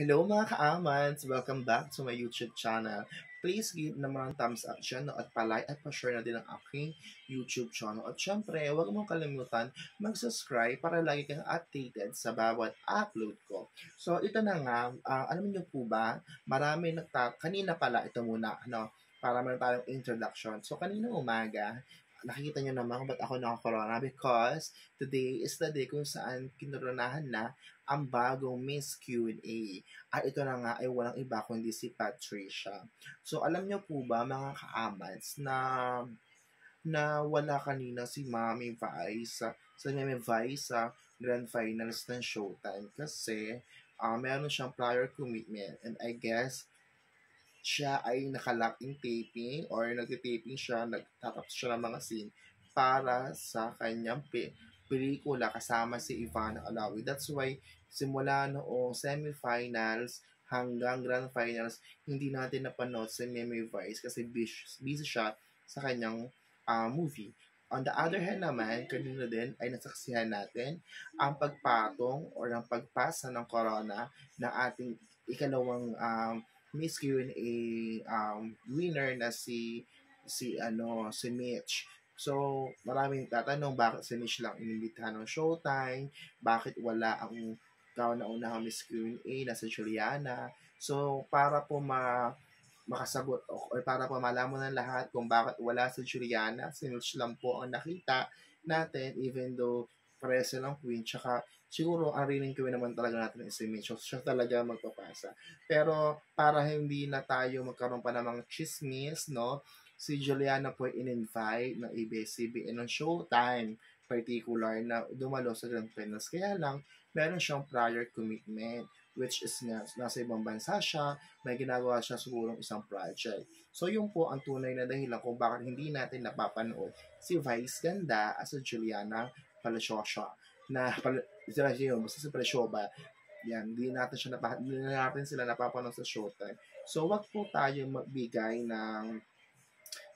Hello mga ka-amans! Welcome back to my YouTube channel. Please give naman ang thumbs up dyan no, at palike at pa-share na din ang aking YouTube channel. At syempre, huwag mong kalimutan mag-subscribe para lagi kang updated sa bawat upload ko. So, ito na nga, uh, alam niyo po ba, marami nagta... Kanina pala, ito muna, ano, para meron tayong introduction. So, kanina umaga, nakikita nyo naman kung ba't ako nakakorona because today is the day kung saan kinoronahan na ang bagong Miss Q&A. At ito na nga ay walang iba kundi si Patricia. So alam nyo po ba mga kaamats na na wala kanina si Mami Vice sa Mami Vice sa Grand Finals ng Showtime kasi uh, meron siyang prior commitment and I guess siya ay nakalock-in taping or nagtitaping siya, nagtatapos siya ng mga scene para sa kanyang pe- pelikula kasama si Ivana Alawi. That's why simula noong semifinals hanggang grand finals, hindi natin napanood si Meme Vice kasi busy siya sa kanyang uh, movie. On the other hand naman, kanina din ay nasaksihan natin ang pagpatong or ang pagpasa ng corona na ating ikalawang um, Miss Q&A um, winner na si si ano si Mitch. So, maraming tatanong bakit si Mitch lang inimbitahan ng Showtime, bakit wala ang kauna-unahang Miss Q&A na si Juliana. So, para po ma makasagot o para po malaman ng lahat kung bakit wala si Juliana, si Mitch lang po ang nakita natin even though pareha silang queen, tsaka siguro ang rinig ko naman talaga natin is si Mitchell. Siya talaga magpapasa. Pero para hindi na tayo magkaroon pa ng mga chismis, no? Si Juliana po in-invite ng ABS-CBN ng Showtime particular na dumalo sa Grand Finals. Kaya lang, meron siyang prior commitment which is nga, nasa ibang bansa siya, may ginagawa siya siguro isang project. So, yun po ang tunay na dahilan kung bakit hindi natin napapanood si Vice Ganda as a Juliana Palaciosha na pala, sila yun, basta si Presyoba, yan, hindi natin siya napa, hindi natin sila napapanood sa showtime. So, wag po tayo magbigay ng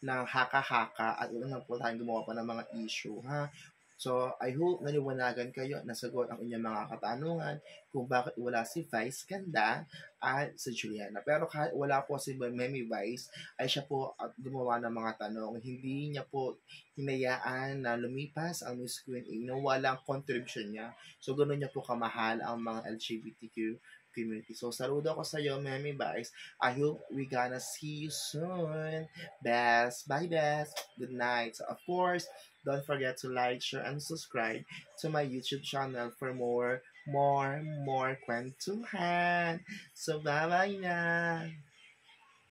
ng haka-haka at wag lang po tayong gumawa pa ng mga issue, ha? So, I hope naliwanagan kayo, nasagot ang inyong mga katanungan kung bakit wala si Vice Ganda at si Juliana. Pero kahit wala po si Memi Vice, ay siya po at gumawa ng mga tanong. Hindi niya po hinayaan na lumipas ang Miss Q&A na walang contribution niya. So, ganoon niya po kamahal ang mga LGBTQ community. So, saludo ko sa iyo, Memi Vice. I hope we gonna see you soon. Best. Bye, best. Good night. So, of course, Don't forget to like, share, and subscribe to my YouTube channel for more, more, more kwentuhan. So, bye-bye na!